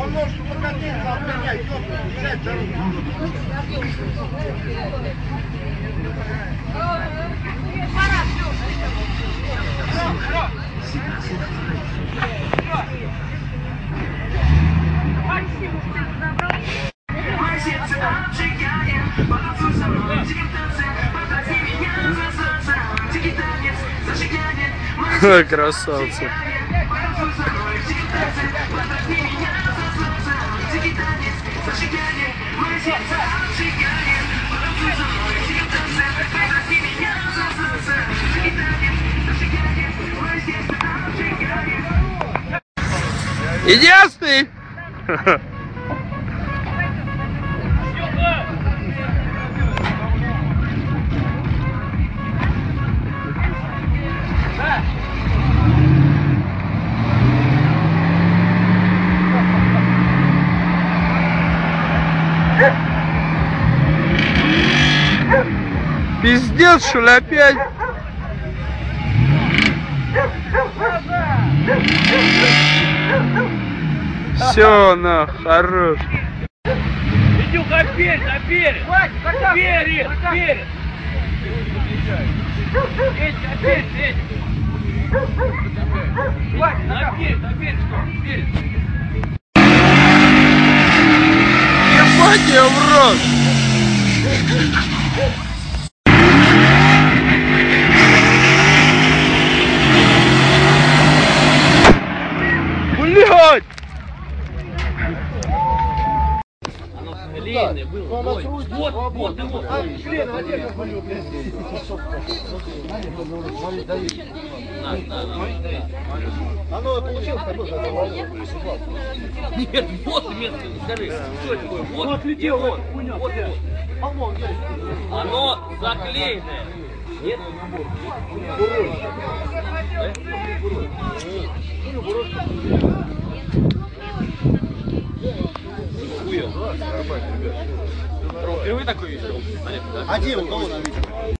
Он может прокатиться от меня. Красавцы. Единственный. Пиздец, что ли, опять? Все, на, хорош. Идюха, перед, а перед! Перед, перед! Петя, перед, перед! Наперед, наперед, что? Перед! Rock! Длинный был. Ой, Вот, вот, да вот. На, на, на. Оно получилось такое, Нет, вот место, скажи, что такое? Вот, вот летел, вот, вот, вот. Оно заклеенное. Нет? Хуя. Впервые такой видел? А где у кого на видео?